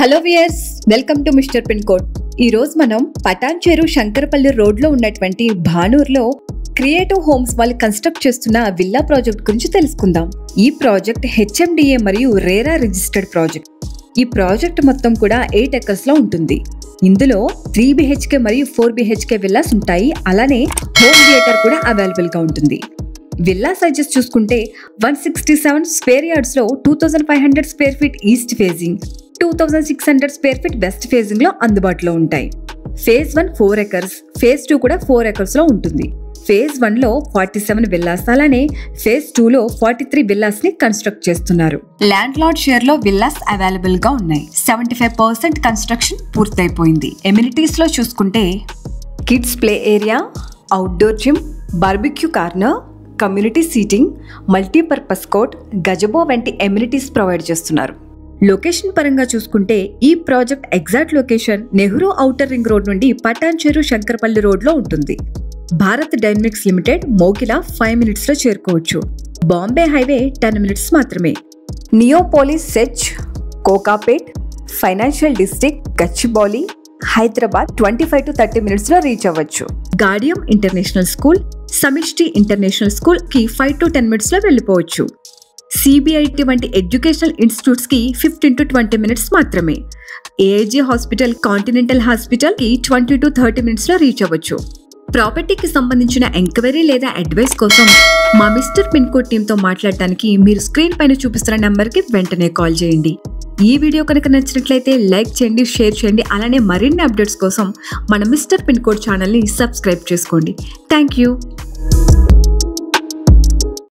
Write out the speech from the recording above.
Hello viewers welcome to Mister Pin Code ఈ రోజు మనం పటాన్చేరు శంకరపల్లి రోడ్లో ఉన్నటువంటి భానూర్లో క్రియేటివ్ హోమ్స్ వాళ్ళు కన్స్ట్రక్ట్ చేస్తున్న విల్లా ప్రాజెక్ట్ గురించి తెలుసుకుందాం. ఈ ప్రాజెక్ట్ హెచ్ఎండిఏ మరియు రేరా రిజిస్టర్డ్ ప్రాజెక్ట్ ఈ ప్రాజెక్ట్ మొత్తం కూడా ఎయిట్ ఎకర్స్లో ఉంటుంది. ఇందులో త్రీ బిహెచ్కే మరియు ఫోర్ బిహెచ్కే విల్లాస్ ఉంటాయి. అలానే హోమ్ థియేటర్ కూడా అవైలబుల్గా ఉంటుంది. విల్లా సైజెస్ చూసుకుంటే one sixty seven square యార్డ్స్లో two thousand five hundred square feet east facing two thousand six hundred square feet west ఫేజింగ్లో అందుబాటులో ఉంటాయి. Phase one four acres phase two కూడా four ఎకర్స్లో ఉంటుంది. ఫేజ్ వన్లో ఫార్టీ సెవెన్ విల్లాస్ అలానే phase two లో forty three విల్లాస్ని construct చేస్తున్నారు. ల్యాండ్ లార్డ్ షేర్లో విల్లాస్ అవైలబుల్గా ఉన్నాయి. సెవెంటీ ఫైవ్ పర్సెంట్ కన్స్ట్రక్షన్ పూర్తయిపోయింది. ఎమ్యూనిటీస్లో చూసుకుంటే kids play area outdoor gym barbecue corner community seating multipurpose court gazebo వంటి ఎమ్యూనిటీస్ ప్రొవైడ్ చేస్తున్నారు. లొకేషన్ పరంగా చూసుకుంటే ఈ project exact location Nehru outer ring road నుండి పటాన్చెరు శంకరపల్లి రోడ్లో ఉంటుంది. Bharat Dynamics Limited Mokila five మినిట్స్లో చేరుకోవచ్చు. బాంబే హైవే టెన్ మినిట్స్ మాత్రమే. Neopolis such Kokapet financial district Gachibowli Hyderabad twenty five to thirty మినిట్స్లో రీచ్ అవ్వచ్చు. Gaudium international school Samishti international స్కూల్కి five to ten మినిట్స్లో వెళ్ళిపోవచ్చు. సిబిఐటి వంటి ఎడ్యుకేషనల్ ఇన్స్టిట్యూట్స్కి ఫిఫ్టీన్ టు ట్వంటీ మినిట్స్ మాత్రమే. ఏఐజీ హాస్పిటల్ కాంటినెంటల్ హాస్పిటల్కి ట్వంటీ టు థర్టీ మినిట్స్లో రీచ్ అవ్వచ్చు. ప్రాపర్టీకి సంబంధించిన ఎంక్వైరీ లేదా అడ్వైస్ కోసం మా మిస్టర్ పిన్కోడ్ టీమ్తో టీంతో మాట్లాడటానికి మీరు స్క్రీన్ పైన చూపిస్తున్న నెంబర్కి వెంటనే కాల్ చేయండి. ఈ వీడియో కనుక నచ్చినట్లయితే లైక్ చేయండి షేర్ చేయండి అలానే మరిన్ని అప్డేట్స్ కోసం మన మిస్టర్ పిన్కోడ్ ఛానల్ని సబ్స్క్రైబ్ చేసుకోండి. Thank you